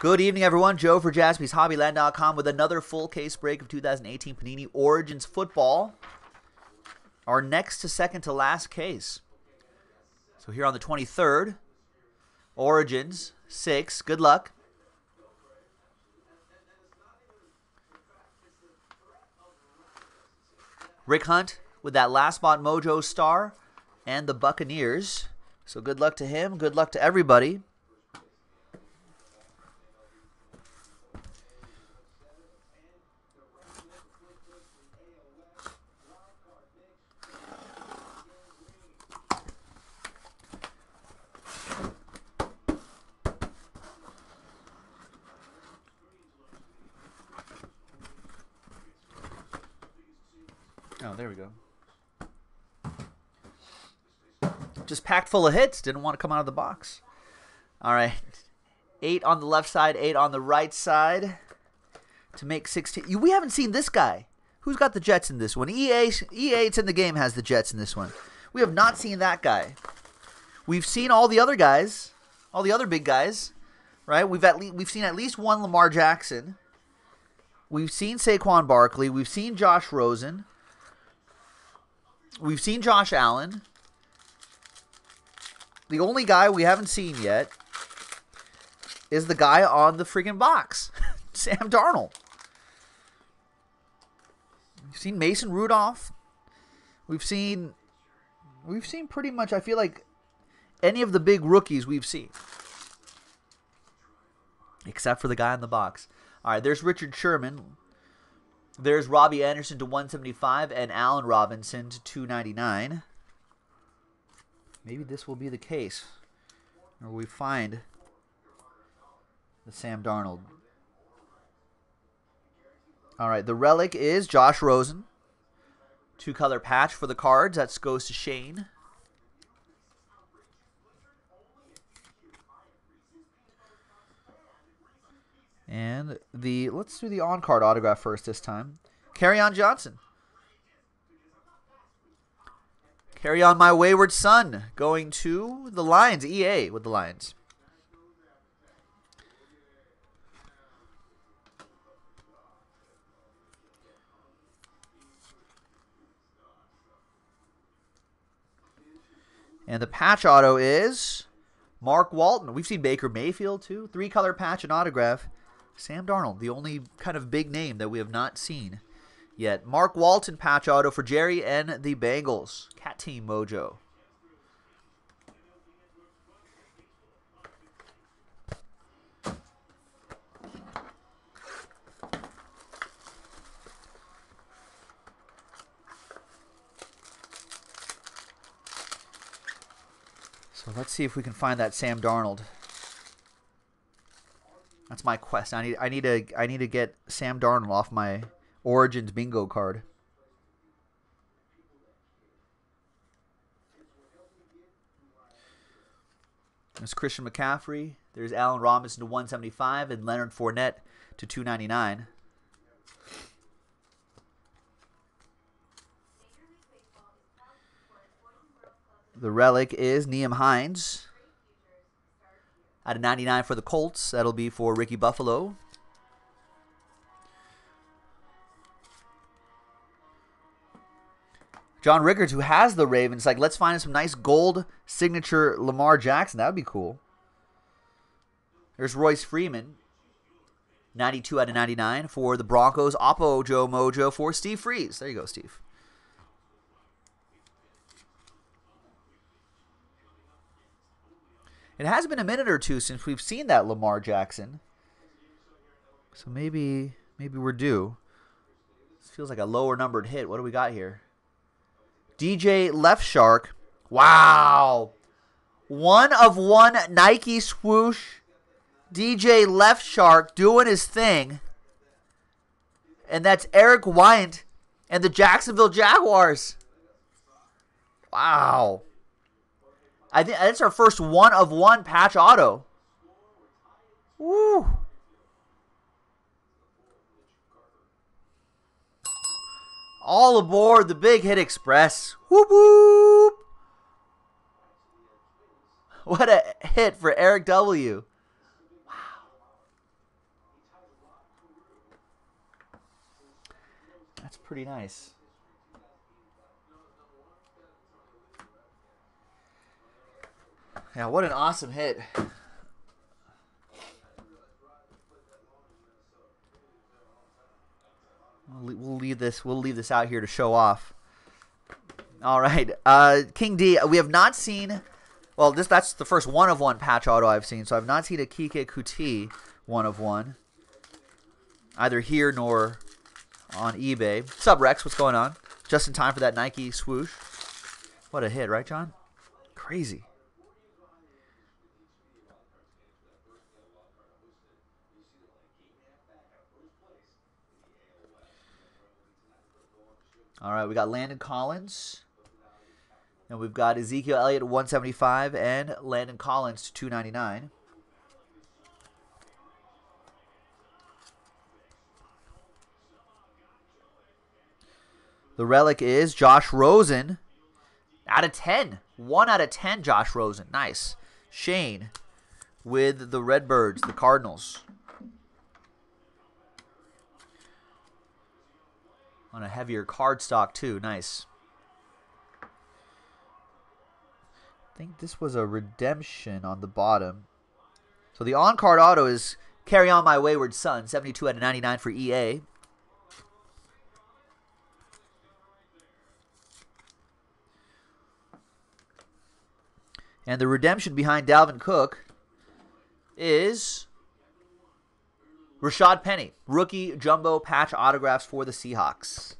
Good evening, everyone. Joe for jaspyshobbyland.com with another full case break of 2018 Panini Origins football. Our next to second to last case. So here on the 23rd, Origins, six. Good luck. Rick Hunt with that last spot mojo star and the Buccaneers. So good luck to him. Good luck to everybody. Packed full of hits. Didn't want to come out of the box. All right. Eight on the left side, eight on the right side to make 16. We haven't seen this guy. Who's got the Jets in this one? EA, EA, it's in the game, has the Jets in this one. We have not seen that guy. We've seen all the other guys, all the other big guys, right? We've at least we've seen at least one Lamar Jackson. We've seen Saquon Barkley. We've seen Josh Rosen. We've seen Josh Allen. The only guy we haven't seen yet is the guy on the freaking box, Sam Darnold. We've seen Mason Rudolph. We've seen we've seen pretty much I feel like any of the big rookies we've seen. Except for the guy on the box. All right, there's Richard Sherman. There's Robbie Anderson to 175 and Allen Robinson to 299. Maybe this will be the case. where we find the Sam Darnold. All right, the relic is Josh Rosen. Two color patch for the cards. That goes to Shane. And the let's do the on card autograph first this time. Kerryon Johnson. Carry on my wayward son. Going to the Lions. EA with the Lions. And the patch auto is Mark Walton. We've seen Baker Mayfield too. Three color patch and autograph. Sam Darnold, the only kind of big name that we have not seen yet. Mark Walton patch auto for Jerry and the Bengals. Cat Team Mojo. So let's see if we can find that Sam Darnold. That's my quest. I need I need to I need to get Sam Darnold off my Origins bingo card. There's Christian McCaffrey. There's Allen Robinson to 175 and Leonard Fournette to 299. The relic is Nyheim Hines. Out of 99 for the Colts. That'll be for Ricky Buffalo. John Rickards, who has the Ravens, like, let's find some nice gold signature Lamar Jackson. That would be cool. There's Royce Freeman. 92 out of 99 for the Broncos. Oppo Joe Mojo for Steve Freeze. There you go, Steve. It has been a minute or two since we've seen that Lamar Jackson. So maybe maybe we're due. This feels like a lower numbered hit. What do we got here? DJ Left Shark. Wow. One of one Nike swoosh. DJ Left Shark doing his thing. And that's Eric Wyant and the Jacksonville Jaguars. Wow. I think that's our first one of one patch auto. Woo. All aboard the Big Hit Express. Whoop whoop. What a hit for Eric W. Wow. That's pretty nice. Yeah, what an awesome hit. Leave this. We'll leave this out here to show off. All right, uh, King D. We have not seen. Well, this that's the first one of one patch auto I've seen. So I've not seen a Keke Coutee one of one, either here nor on eBay. Sub Rex, what's going on? Just in time for that Nike swoosh. What a hit, right, John? Crazy. All right, we got Landon Collins. And we've got Ezekiel Elliott 175 and Landon Collins 299. The relic is Josh Rosen out of 10. 1 out of 10, Josh Rosen. Nice. Shane with the Redbirds, the Cardinals. On a heavier cardstock too. Nice. I think this was a redemption on the bottom. So the on-card auto is Carry On My Wayward Son, 72 out of 99 for EA. And the redemption behind Dalvin Cook is Rashad Penny, rookie jumbo patch autographs for the Seahawks.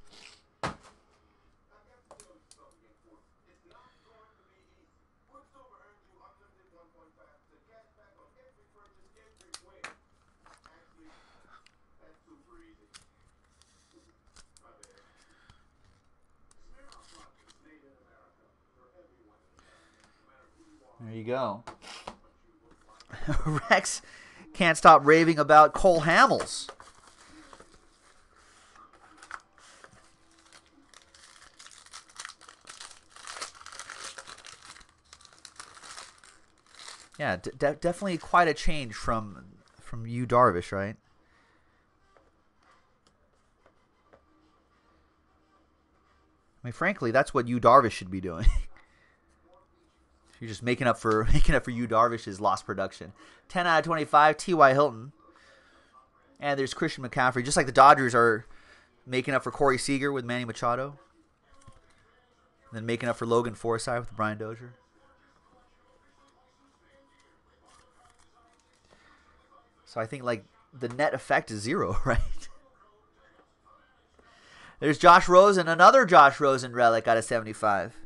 There you go. Rex can't stop raving about Cole Hamels. Yeah, de definitely quite a change from from Yu Darvish, right? I mean, frankly, that's what Yu Darvish should be doing. You're just making up for making up for Yu Darvish's lost production. 10 out of 25, T.Y. Hilton. And there's Christian McCaffrey. Just like the Dodgers are making up for Corey Seager with Manny Machado. And then making up for Logan Forsythe with Brian Dozier. So I think like the net effect is zero, right? There's Josh Rosen, another Josh Rosen relic out of 75.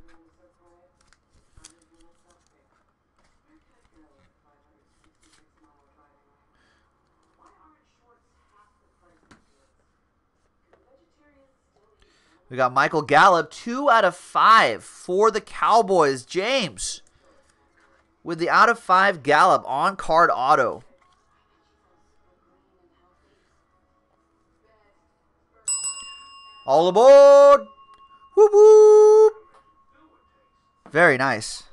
We got Michael Gallup, two out of five for the Cowboys. James with the out of five Gallup on card auto. All aboard! Whoop whoop! Very nice.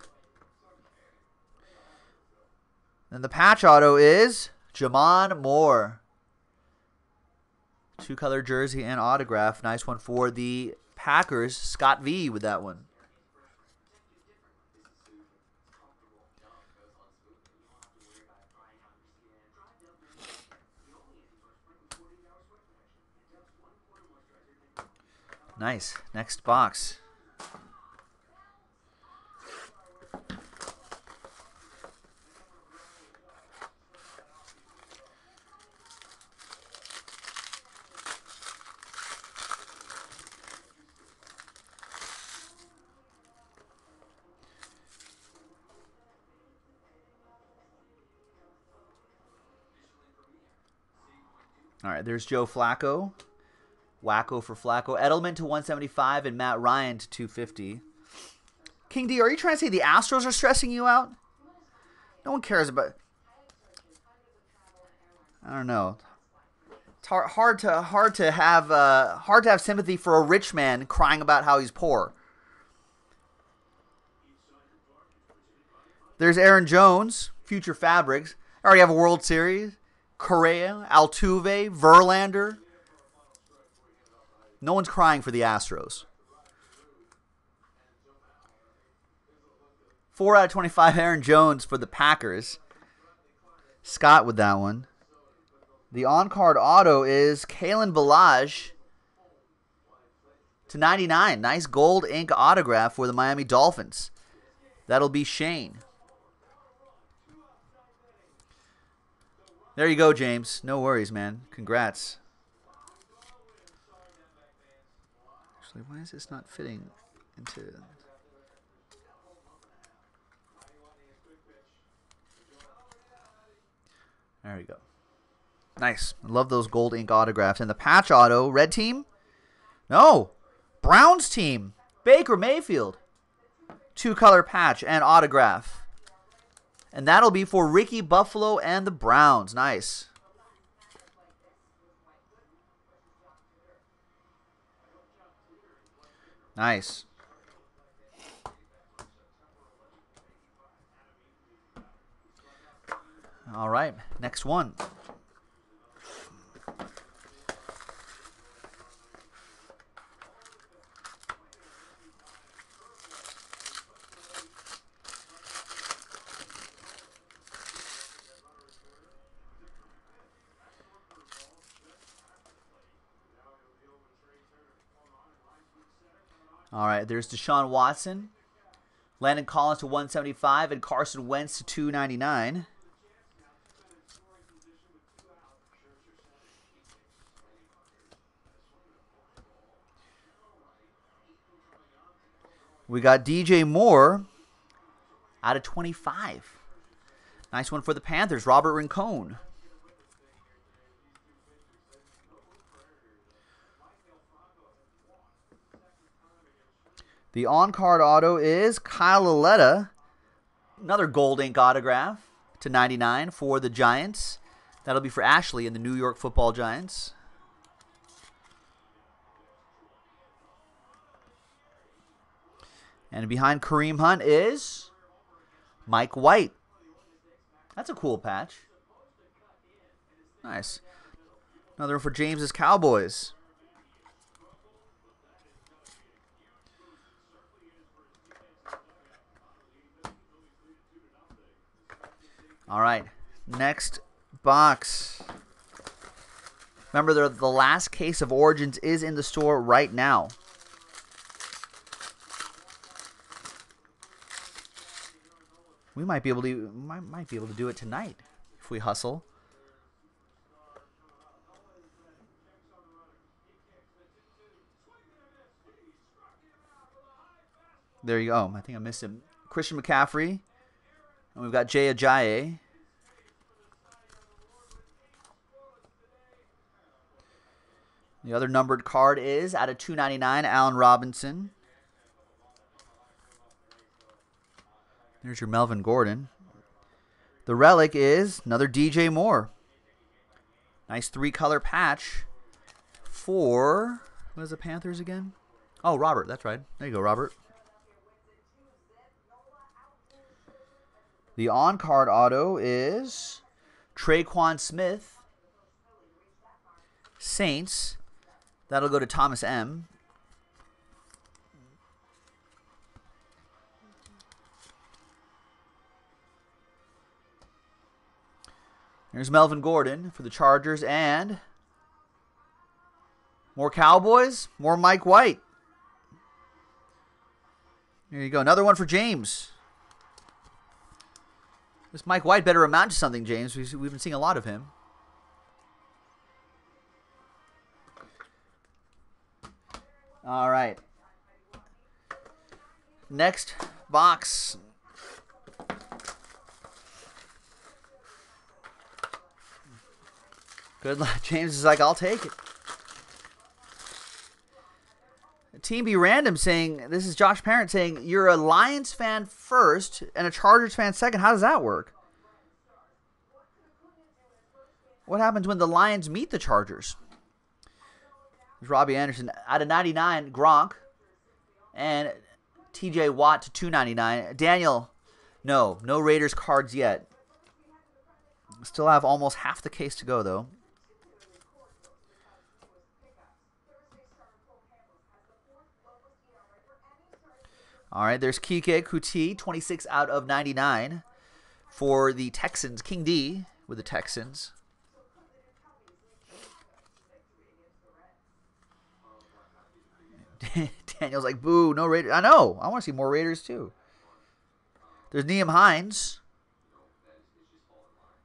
And the patch auto is J'Mon Moore. Two color jersey and autograph. Nice one for the Packers. Scott V with that one. Nice. Next box. All right, there's Joe Flacco. Wacko for Flacco. Edelman to 175 and Matt Ryan to 250. King D, are you trying to say the Astros are stressing you out? No one cares about. I don't know. It's hard, hard to hard to have uh, hard to have sympathy for a rich man crying about how he's poor. There's Aaron Jones, future fabrics. I already have a World Series. Correa, Altuve, Verlander. No one's crying for the Astros. 4 out of 25 Aaron Jones for the Packers. Scott with that one. The on card auto is Kalen Ballage to 99. Nice gold ink autograph for the Miami Dolphins. That'll be Shane. There you go, James. No worries, man. Congrats. Actually, why is this not fitting into. There we go. Nice. I love those gold ink autographs. And the patch auto, red team? No. Browns team. Baker Mayfield. Two color patch and autograph. And that'll be for Ricky Buffalo and the Browns. Nice. Nice. All right, next one. All right, there's Deshaun Watson, Landon Collins to 175, and Carson Wentz to 299. We got DJ Moore out of 25. Nice one for the Panthers, Robert Rincon. The on card auto is Kyle Lauletta. Another gold ink autograph to 99 for the Giants. That'll be for Ashley and the New York football Giants. And behind Kareem Hunt is Mike White. That's a cool patch. Nice. Another one for James's Cowboys. All right. Next box. Remember, the, the last case of Origins is in the store right now. We might be able to might, might be able to do it tonight if we hustle. There you go. I think I missed him. Christian McCaffrey. And we've got Jay Ajayi. The other numbered card is out of 299, Allen Robinson. There's your Melvin Gordon. The relic is another DJ Moore. Nice three color patch for what is the Panthers again? Oh, Robert, that's right. There you go, Robert. The on card auto is Tre'Quan Smith. Saints. That'll go to Thomas M. Here's Melvin Gordon for the Chargers and more Cowboys, more Mike White. There you go. Another one for James. This Mike White better amount to something, James. We've, we've been seeing a lot of him. All right. Next box. Good luck. James is like, I'll take it. Team Be Random saying, this is Josh Parent saying, you're a Lions fan first and a Chargers fan second. How does that work? What happens when the Lions meet the Chargers? There's Robbie Anderson out of 99, Gronk, and TJ Watt to 299. Daniel, no, no Raiders cards yet. Still have almost half the case to go, though. All right, there's Keke Coutee, 26 out of 99 for the Texans. King D with the Texans. Daniel's like, boo, no Raiders. I know. I want to see more Raiders too. There's Nyheim Hines.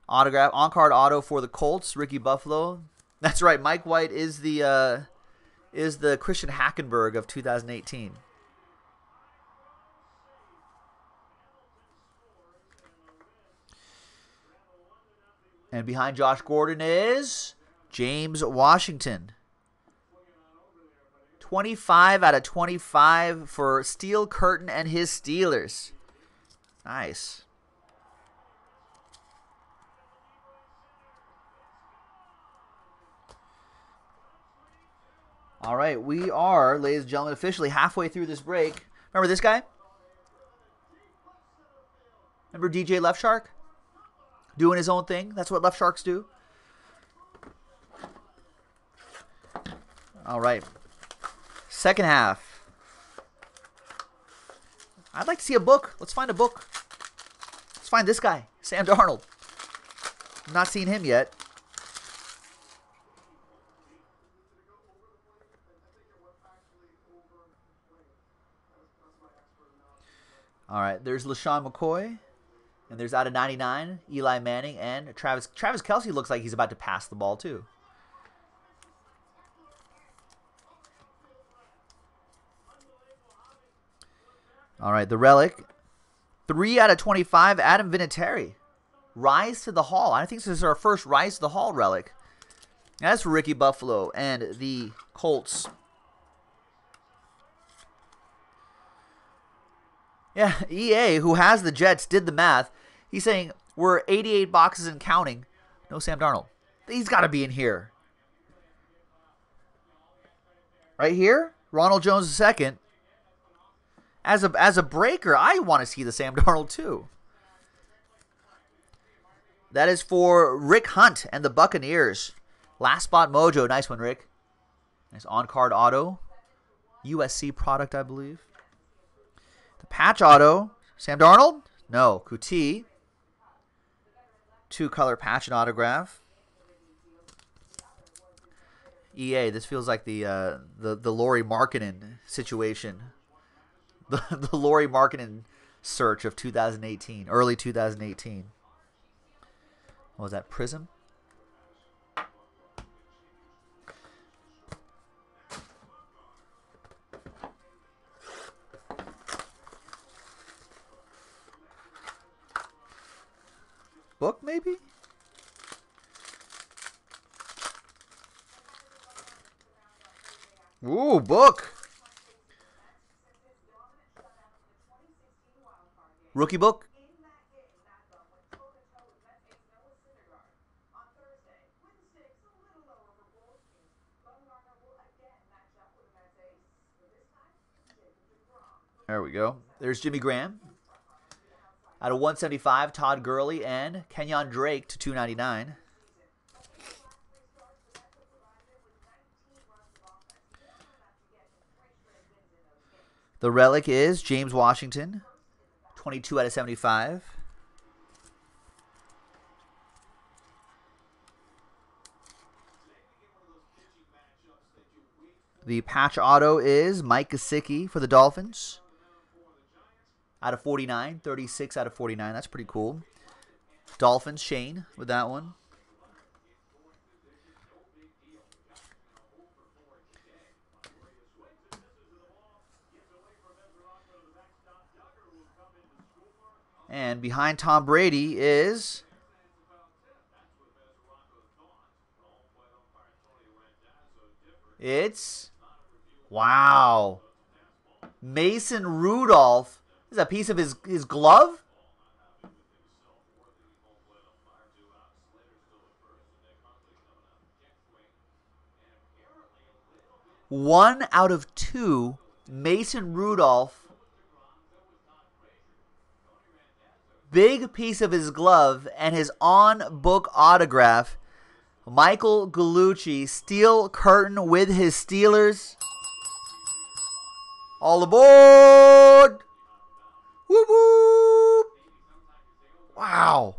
Autograph on card auto for the Colts, Ricky Buffalo. That's right. Mike White is the uh, is the Christian Hackenberg of 2018. And behind Josh Gordon is James Washington. 25 out of 25 for Steel Curtain and his Steelers. Nice. All right, we are, ladies and gentlemen, officially halfway through this break. Remember this guy? Remember DJ Left Shark? Doing his own thing? That's what Left Sharks do. All right. Second half. I'd like to see a book. Let's find a book. Let's find this guy, Sam Darnold. not seen him yet. All right, there's LeSean McCoy, and there's out of 99, Eli Manning, and Travis. Travis Kelce looks like he's about to pass the ball, too. All right, the relic. Three out of 25, Adam Vinatieri. Rise to the Hall. I think this is our first Rise to the Hall relic. That's for Ricky Buffalo and the Colts. Yeah, EA, who has the Jets, did the math. He's saying we're 88 boxes and counting. No Sam Darnold. He's got to be in here. Right here, Ronald Jones II. As a as a breaker, I want to see the Sam Darnold too. That is for Rick Hunt and the Buccaneers. Last spot mojo. Nice one, Rick. Nice on card auto. USC product, I believe. The patch auto, Sam Darnold? No, Coutee. Two color patch and autograph. EA, this feels like the uh, the the Lauri Markkanen situation. The the Lauri Markkanen search of 2018, early 2018. What was that? Prism? Book, maybe? Ooh, book. Rookie book. There we go. There's Jimmy Graham. Out of 175, Todd Gurley and Kenyon Drake to 299. The relic is James Washington, 22 out of 75. The patch auto is Mike Gesicki for the Dolphins out of 49. 36 out of 49. That's pretty cool. Dolphins, Shane with that one. And behind Tom Brady is It's wow. Mason Rudolph is that a piece of his, his glove? One out of two, Mason Rudolph. Big piece of his glove and his on book autograph. Michael Gallucci, steel curtain with his Steelers. All aboard! Whoop! Wow.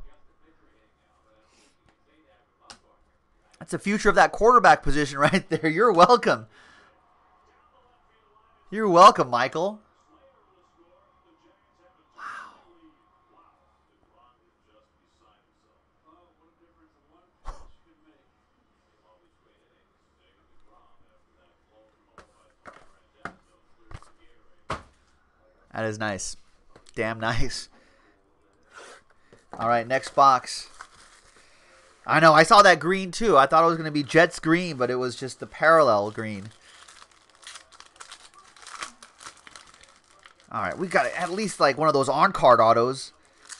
That's the future of that quarterback position right there. You're welcome. You're welcome, Michael. Wow. That is nice. Damn nice. All right, next box. I know, I saw that green too. I thought it was going to be Jets green, but it was just the parallel green. All right, we got at least like one of those on card autos.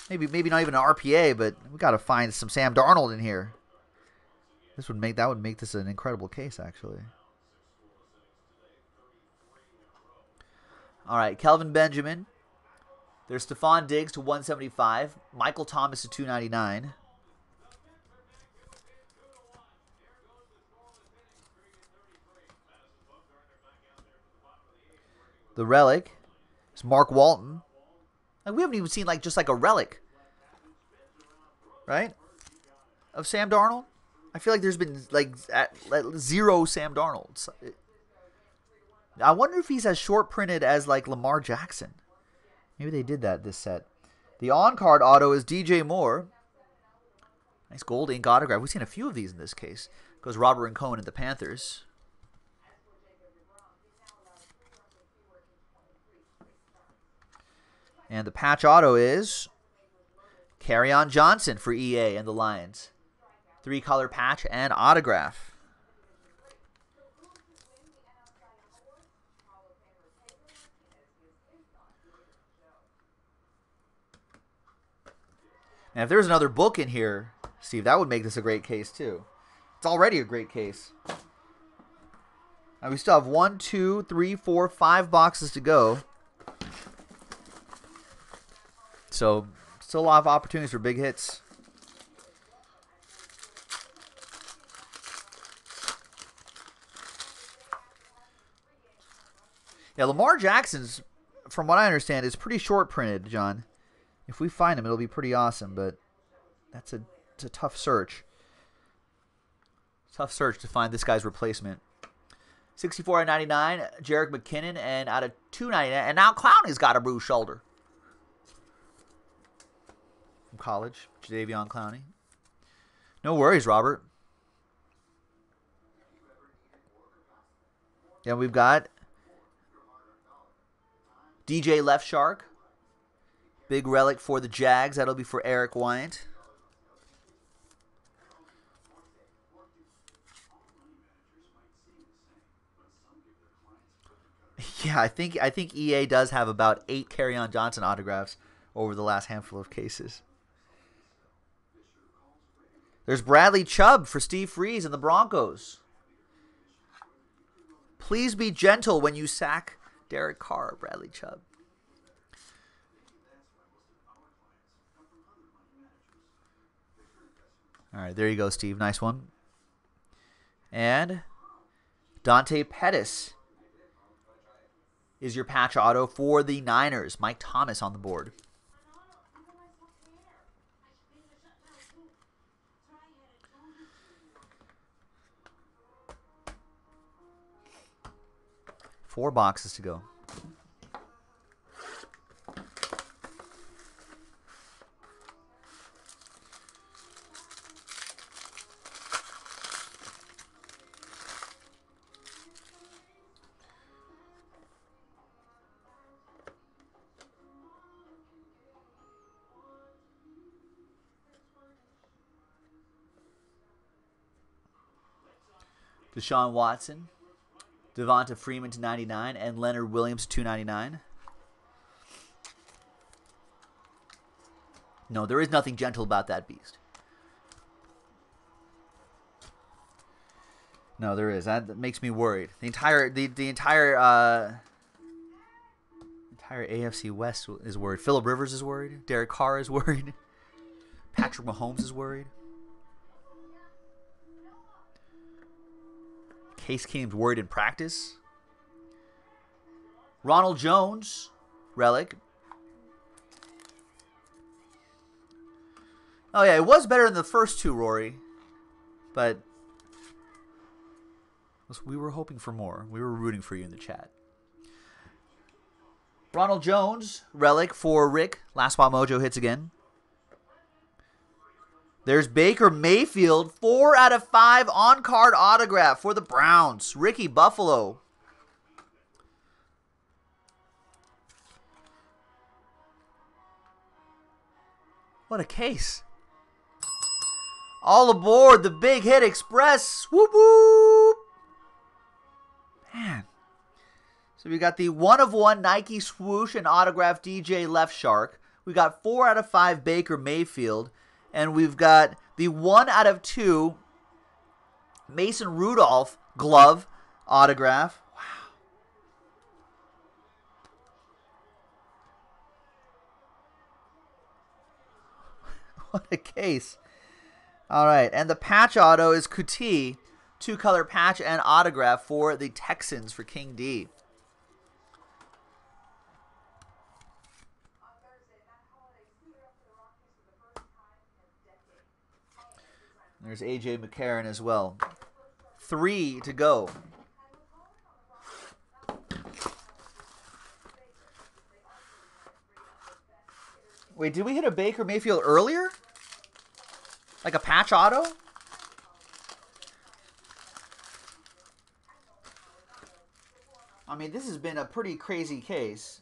Maybe maybe not even an RPA, but we got to find some Sam Darnold in here. This would make that would make this an incredible case actually. All right, Kelvin Benjamin. There's Stefon Diggs to 175. Michael Thomas to 299. The relic is Mark Walton. We haven't even seen like just like a relic, right? Of Sam Darnold. I feel like there's been like at, at zero Sam Darnolds. I wonder if he's as short printed as like Lamar Jackson. Maybe they did that this set. The on card auto is DJ Moore. Nice gold ink autograph. We've seen a few of these in this case. Goes Robert and Cohen at the Panthers. And the patch auto is Kerryon Johnson for EA and the Lions. Three color patch and autograph. And if there's another book in here, Steve, that would make this a great case too. It's already a great case. Now we still have one, two, three, four, five boxes to go. So still a lot of opportunities for big hits. Yeah, Lamar Jackson's, from what I understand, is pretty short printed, John. If we find him, it'll be pretty awesome, but that's a, it's a tough search. Tough search to find this guy's replacement. 64 out of 99, Jerick McKinnon, and out of 299, and now Clowney's got a bruised shoulder. From college, Jadeveon Clowney. No worries, Robert. Yeah, we've got DJ Left Shark. Big relic for the Jags. That'll be for Eric Wyant. Yeah, I think I think EA does have about eight Kerryon Johnson autographs over the last handful of cases. There's Bradley Chubb for Steve Freeze and the Broncos. Please be gentle when you sack Derek Carr, Bradley Chubb. All right, there you go, Steve. Nice one. And Dante Pettis is your patch auto for the Niners. Mike Thomas on the board. Four boxes to go. Deshaun Watson, Devonta Freeman to 99, and Leonard Williams to 299. No, there is nothing gentle about that beast. No, there is. That makes me worried. The entire the the entire uh, entire AFC West is worried. Philip Rivers is worried. Derek Carr is worried. Patrick Mahomes is worried. Case Keenum's worried in practice. Ronald Jones, relic. Oh, yeah, it was better than the first two, Rory. But we were hoping for more. We were rooting for you in the chat. Ronald Jones, relic for Rick. Last spot Mojo hits again. There's Baker Mayfield, four out of five on card autograph for the Browns. Ricky Buffalo. What a case. All aboard the Big Hit Express. Whoop whoop. Man. So we got the one of one Nike swoosh and autograph DJ Left Shark. We got four out of five Baker Mayfield. And we've got the one out of two Mason Rudolph glove autograph. Wow. what a case. All right. And the patch auto is Coutee. Two color patch and autograph for the Texans for King D. There's AJ McCarron as well. Three to go. Wait, did we hit a Baker Mayfield earlier? Like a patch auto? I mean, this has been a pretty crazy case.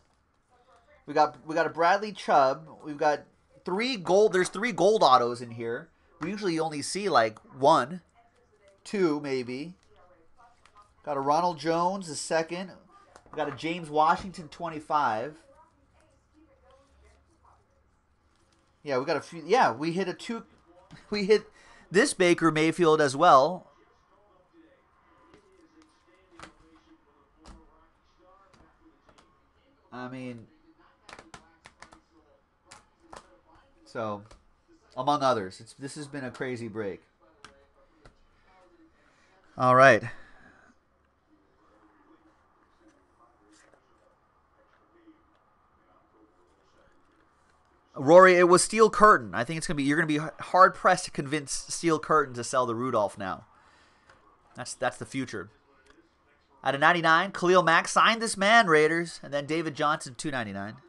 We got we got a Bradley Chubb. We've got three gold. There's three gold autos in here. We usually only see like one, two maybe. Got a Ronald Jones, the second. We got a James Washington, 25. Yeah, we got a few. Yeah, we hit a two. We hit this Baker Mayfield as well. I mean, so among others, it's this has been a crazy break. All right. Rory, it was Steel Curtain. I think it's gonna be you're gonna be hard pressed to convince Steel Curtain to sell the Rudolph now. That's that's the future. At a 99, Khalil Mack signed this man, Raiders, and then David Johnson, 299.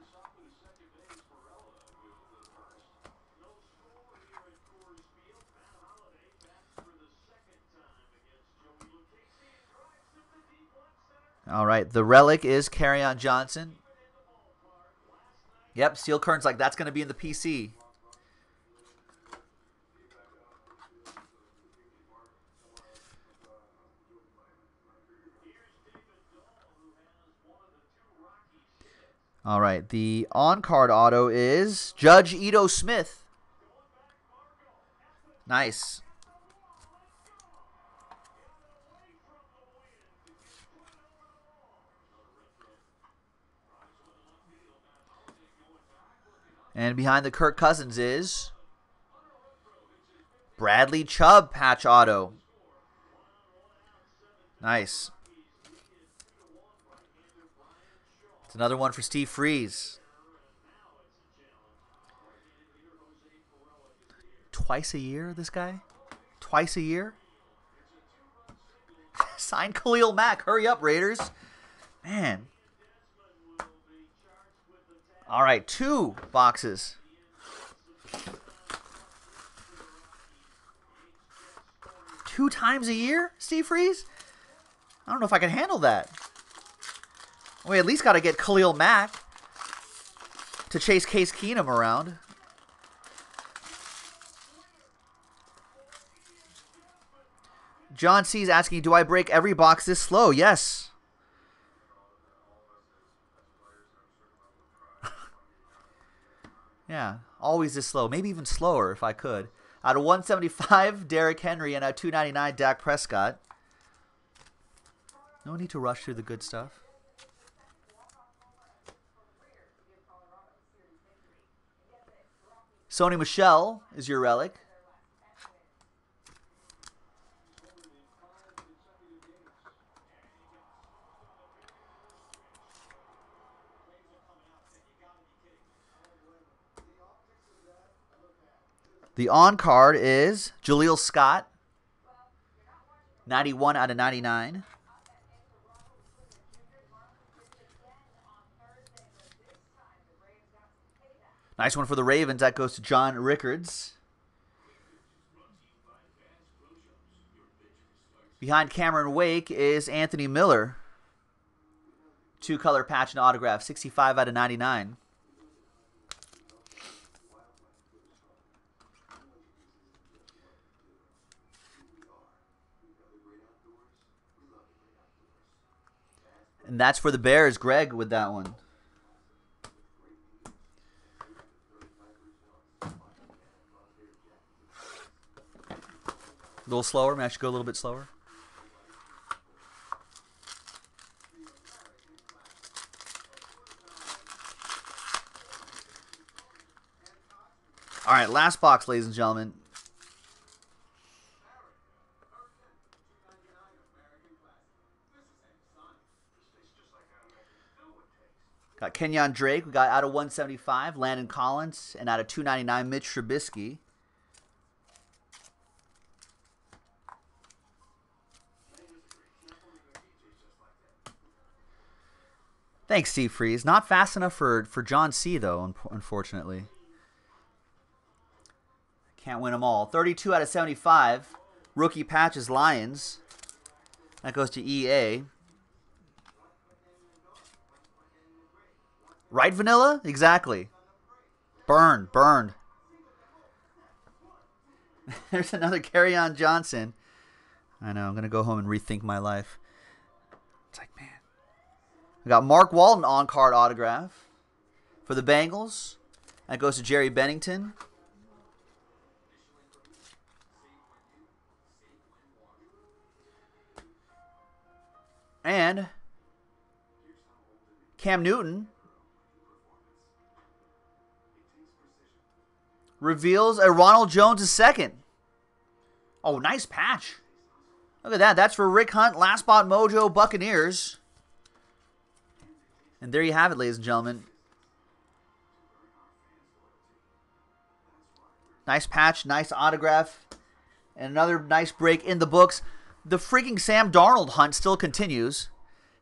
All right, the relic is Kerryon Johnson. Yep, Steel Curtain's like that's going to be in the PC. All right, the on card auto is Judge Ito Smith. Nice. And behind the Kirk Cousins is Bradley Chubb patch auto. Nice. It's another one for Steve Freeze. Twice a year, this guy? Twice a year? Sign Khalil Mack. Hurry up, Raiders. Man. All right, two boxes. Two times a year, Steve Freeze? I don't know if I can handle that. We at least got to get Khalil Mack to chase Case Keenum around. John C is asking, do I break every box this slow? Yes. Yeah, always this slow. Maybe even slower if I could. Out of 175, Derrick Henry, and at 299, Dak Prescott. No need to rush through the good stuff. Sony Michel is your relic. The on card is Jaleel Scott, 91 out of 99. Nice one for the Ravens. That goes to John Rickards. Behind Cameron Wake is Anthony Miller. Two color patch and autograph, 65 out of 99. And that's for the Bears, Greg, with that one. A little slower. May I should go a little bit slower? All right, last box, ladies and gentlemen. Kenyon Drake. We got out of 175, Landon Collins, and out of 299, Mitch Trubisky. Thanks, Steve Freeze. Not fast enough for, for John C, though, unfortunately. Can't win them all. 32 out of 75. Rookie patches Lions. That goes to EA. Right, Vanilla? Exactly. Burned, burned. There's another Kerryon Johnson. I know, I'm going to go home and rethink my life. It's like, man. We got Mark Walton on card autograph for the Bengals. That goes to Jerry Bennington. And Cam Newton reveals a Ronald Jones second. Oh, nice patch. Look at that. That's for Rick Hunt, Last Spot Mojo Buccaneers. And there you have it, ladies and gentlemen. Nice patch, nice autograph, and another nice break in the books. The freaking Sam Darnold hunt still continues.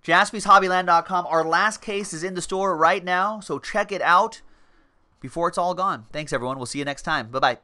JaspysHobbyland.com. Our last case is in the store right now, so check it out before it's all gone. Thanks, everyone. We'll see you next time. Bye bye.